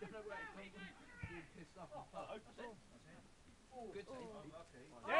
don't Good team. Oh, yeah.